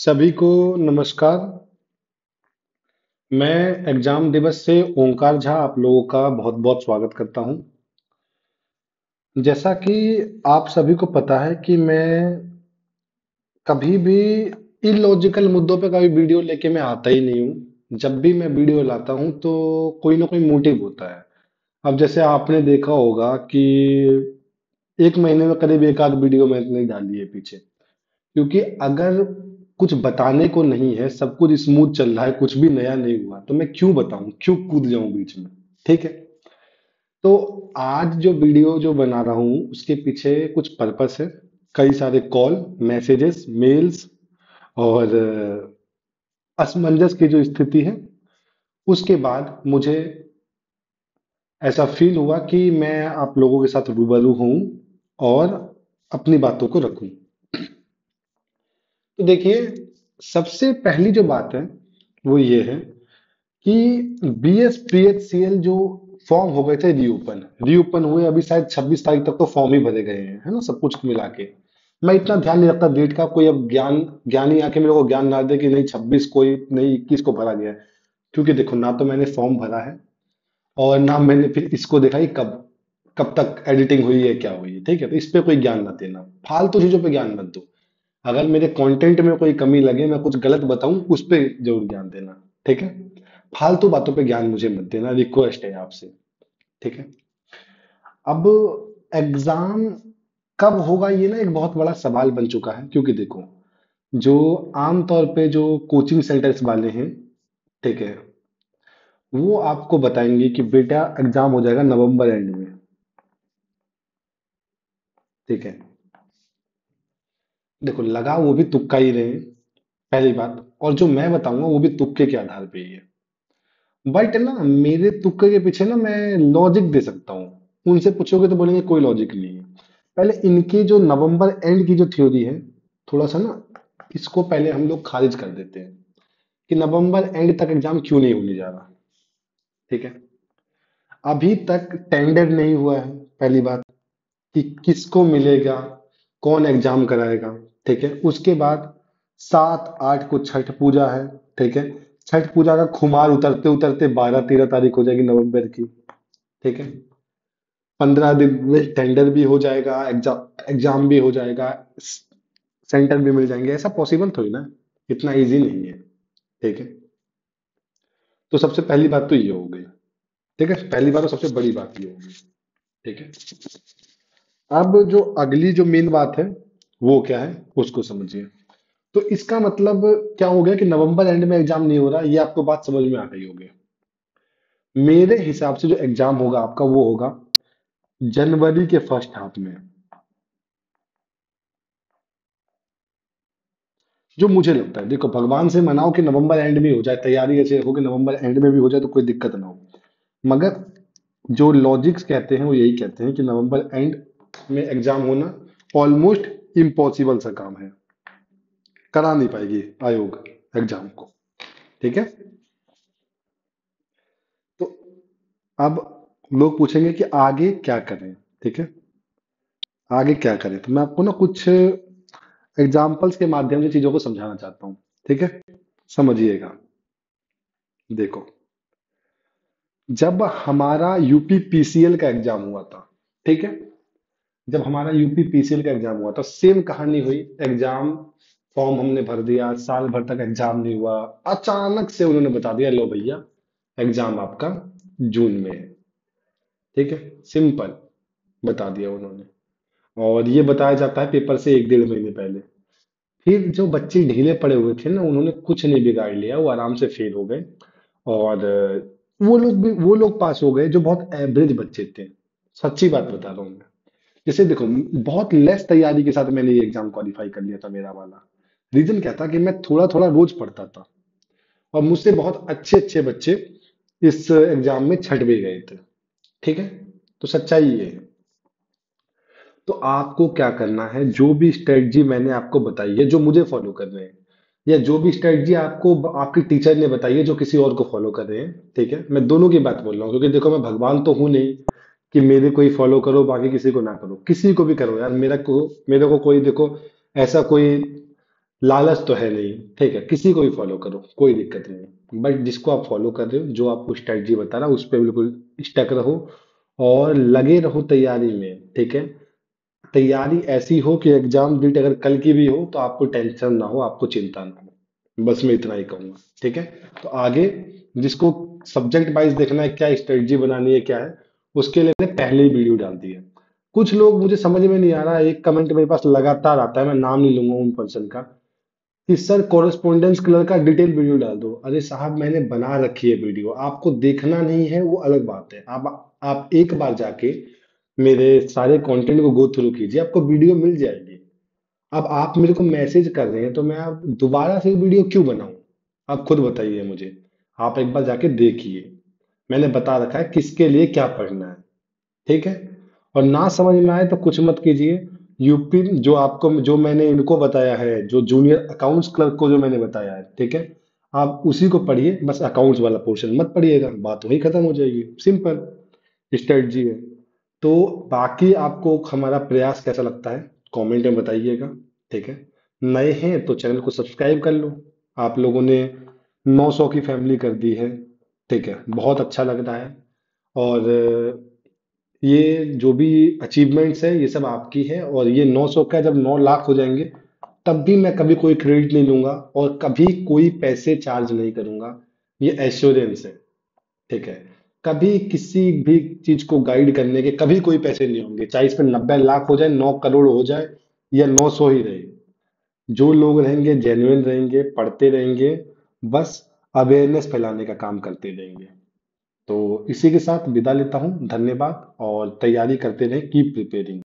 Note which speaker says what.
Speaker 1: सभी को नमस्कार। मैं एग्ज़ाम दिवस से ओंकार झा आप लोगों का बहुत बहुत स्वागत करता हूँ। जैसा कि आप सभी को पता है कि मैं कभी भी इलॉजिकल मुद्दों पे कभी वीडियो लेके मैं आता ही नहीं हूँ। जब भी मैं वीडियो लाता हूँ तो कोई ना कोई मोटिव होता है। अब जैसे आपने देखा होगा कि एक महीने में करीब एक आध वीडियो मैंने डाली है पीछे। क्योंकि अगर कुछ बताने को नहीं है, सब कुछ स्मूथ चल रहा है, कुछ भी नया नहीं हुआ तो मैं क्यों बताऊँ, क्यों कूद जाऊँ बीच में, ठीक है? तो आज जो वीडियो जो बना रहा हूँ, उसके पीछे कुछ पर्पस है, कई सारे कॉल मैसेजेस मेल्स और असमंजस की जो स्थिति है, उसके बाद मुझे ऐसा फील हुआ कि मैं आप लोगों के साथ रूबरू हूँ और अपनी बातों को रखूँ। तो देखिए, सबसे पहली जो बात है, वो ये है कि B S P H C L जो फॉर्म हो गए थे रीओपन रीओपन हुए अभी शायद छब्बीस तारीख तक तो फॉर्म ही भरे गए हैं, है ना, सब कुछ मिला के। मैं इतना ध्यान नहीं रखता डेट का कोई अब ज्ञान, ज्ञानी आके मेरे को ज्ञान ना दे कि नहीं, छब्बीस कोई नहीं, इक्कीस को भरा गया है। क्योंकि देखो, ना तो मैंने फॉर्म भरा है और ना मैंने फिर इसको देखा कि कब कब तक एडिटिंग हुई है, क्या हुई है, ठीक है? तो इस पर कोई ज्ञान मत देना। फालतू चीज़ों पे ज्ञान मत दो। अगर मेरे कंटेंट में कोई कमी लगे, मैं कुछ गलत बताऊँ, उस पर ज़रूर ज्ञान देना, ठीक है? फालतू बातों पे ज्ञान मुझे मत देना रिक्वेस्ट है आपसे, ठीक है? अब एग्ज़ाम कब होगा, ये ना एक बहुत बड़ा सवाल बन चुका है, क्योंकि देखो, जो आमतौर पे जो कोचिंग सेंटर्स वाले हैं, ठीक है, वो आपको बताएँगे कि बेटा एग्ज़ाम हो जाएगा नवंबर एंड में, ठीक है? देखो, लगा वो भी तुक्का ही रहे पहली बात। और जो मैं बताऊँगा, वो भी तुक्के के आधार पे ही है। बट ना, मेरे तुक्के के पीछे ना, मैं लॉजिक दे सकता हूँ। उनसे पूछोगे तो बोलेंगे, कोई लॉजिक नहीं है। पहले इनकी जो नवंबर एंड की जो थ्योरी है, थोड़ा सा ना, इसको पहले हम लोग खारिज कर देते हैं कि नवंबर एंड तक एग्ज़ाम क्यों नहीं होने जा रहा। ठीक है? अभी तक टेंडर नहीं हुआ है, पहली बात, कि किसको मिलेगा, कौन एग्ज़ाम कराएगा। ठीक है? उसके बाद सात, आठ को छठ पूजा है, ठीक है? छठ पूजा का खुमार उतरते उतरते बारह, तेरह तारीख हो जाएगी नवंबर की, ठीक है? पंद्रह दिन में टेंडर भी हो जाएगा एग्ज़ाम एग्ज़ाम भी हो जाएगा सेंटर भी मिल जाएँगे, ऐसा पॉसिबल थोड़ी ना, इतना इजी नहीं है, ठीक है? तो सबसे पहली बात तो ये हो गई, ठीक है? पहली बात और सबसे बड़ी बात ये हो गई, ठीक है? अब जो अगली जो मेन बात है वो क्या है, उसको समझिए। तो इसका मतलब क्या हो गया कि नवंबर एंड में एग्ज़ाम नहीं हो रहा, ये आपको बात समझ में आ गई होगी। मेरे हिसाब से जो एग्ज़ाम होगा, आपका वो होगा, जनवरी के फ़र्स्ट हाफ़ में। जो मुझे लगता है, देखो, भगवान से मनाओ कि नवंबर एंड में हो जाए, तैयारी ऐसे हो कि नवंबर एंड में भी हो जाए तो कोई दिक्कत ना हो। मगर जो लॉजिक्स कहते हैं, वो यही कहते हैं कि नवंबर एंड में एग्ज़ाम होना ऑलमोस्ट इम्पॉसिबल सा काम है। करा नहीं पाएगी आयोग एग्ज़ाम को। ठीक है? तो अब लोग पूछेंगे कि आगे क्या करें, ठीक है? आगे क्या करें? तो मैं आपको ना कुछ एग्जाम्पल्स के माध्यम से चीज़ों को समझाना चाहता हूँ, ठीक है? समझिएगा। देखो, जब हमारा यूपी पीसीएल का एग्ज़ाम हुआ था, ठीक है? जब हमारा यूपी पीसीएल का एग्ज़ाम हुआ तो सेम कहानी हुई। एग्ज़ाम फॉर्म हमने भर दिया, साल भर तक एग्ज़ाम नहीं हुआ। अचानक से उन्होंने बता दिया, लो भैया एग्ज़ाम आपका जून में है। ठीक है? सिंपल बता दिया उन्होंने। और ये बताया जाता है पेपर से एक डेढ़ महीने पहले। फिर जो बच्चे ढीले पड़े हुए थे ना, उन्होंने कुछ नहीं बिगाड़ लिया, वो आराम से फेल हो गए। और वो लोग भी, वो लोग पास हो गए, जो बहुत एवरेज बच्चे थे। सच्ची बात बता रहा हूँ मैं। जैसे देखो, बहुत लेस तैयारी के साथ मैंने ये एग्ज़ाम क्वालिफाई कर लिया था मेरा वाला। रीजन क्या था कि मैं थोड़ा थोड़ा रोज पढ़ता था। और मुझसे बहुत अच्छे अच्छे बच्चे इस एग्ज़ाम में छट भी गए थे। ठीक है? तो सच्चाई ये है। तो आपको क्या करना है? जो भी स्ट्रेटजी मैंने आपको बताई है, जो मुझे फॉलो कर रहे हैं, या जो भी स्ट्रेटजी आपको आपके टीचर ने बताई है, जो किसी और को फॉलो कर रहे हैं, ठीक है? मैं दोनों की बात बोल रहा हूँ, क्योंकि देखो, मैं भगवान तो हूँ नहीं। कि मेरे को ही फॉलो करो, बाकी किसी को ना करो। किसी को भी करो यार, मेरा को, मेरे को कोई देखो, ऐसा कोई लालच तो है नहीं, ठीक है? किसी को भी फॉलो करो, कोई दिक्कत नहीं। बट जिसको आप फॉलो कर रहे हो, जो आपको स्ट्रेटजी बता रहा है, उस पर बिल्कुल स्टक रहो और लगे रहो तैयारी में, ठीक है? तैयारी ऐसी हो कि एग्ज़ाम डेट अगर कल की भी हो तो आपको टेंशन ना हो, आपको चिंता ना हो। बस मैं इतना ही कहूँगा, ठीक है? तो आगे, जिसको सब्जेक्ट वाइज देखना है, क्या स्ट्रेटजी बनानी है, क्या है उसके लिए पहले ही वीडियो डाल दी है। कुछ लोग मुझे समझ में नहीं आ रहा, एक कमेंट मेरे पास लगातार आता है, मैं नाम नहीं लूँगा उन पर्सन का, कि, सर कॉरेस्पॉन्डेंस कलर का डिटेल वीडियो डाल दो। अरे साहब, मैंने बना रखी है वीडियो आपको देखना नहीं है, वो अलग बात है। आप आप एक बार जाके मेरे सारे कंटेंट को गो थ्रू कीजिए, आपको वीडियो मिल जाएगी। अब आप मेरे को मैसेज कर रहे हैं तो मैं आप दोबारा से वीडियो क्यों बनाऊँ? आप खुद बताइए मुझे। आप एक बार जाके देखिए। मैंने बता रखा है किसके लिए क्या पढ़ना है। ठीक है? और ना समझ में आए तो कुछ मत कीजिए। यूपी जो आपको, जो मैंने इनको बताया है, जो जूनियर अकाउंट्स क्लर्क को जो मैंने बताया है, ठीक है? आप उसी को पढ़िए, बस अकाउंट्स वाला पोर्शन मत पढ़िएगा, बात वही खत्म हो जाएगी। सिंपल, स्ट्रेटजी है। तो बाकी आपको हमारा प्रयास कैसा लगता है, कमेंट में बताइएगा, ठीक है? नए हैं तो चैनल को सब्सक्राइब कर लो। आप लोगों ने 900 की फैमिली कर दी है। ठीक है, बहुत अच्छा लग रहा है। और, ये जो भी अचीवमेंट्स है, ये सब आपकी है और ये 900 का जब 9 लाख हो जाएँगे, तब भी मैं कभी कोई क्रेडिट नहीं लूँगा और कभी कोई पैसे चार्ज नहीं करूँगा। ये एश्योरेंस है, ठीक है। कभी किसी भी चीज़ को गाइड करने के कभी कोई पैसे नहीं होंगे, चाहे इसमें नब्बे लाख हो जाए, नौ करोड़ हो जाए या नौ सौ ही रहे। जो लोग रहेंगे जेन्युइन रहेंगे, पढ़ते रहेंगे, बस अवेयरनेस फैलाने का काम करते रहेंगे। तो इसी के साथ विदा लेता हूँ, धन्यवाद और तैयारी करते रहें कीप प्रिपेयरिंग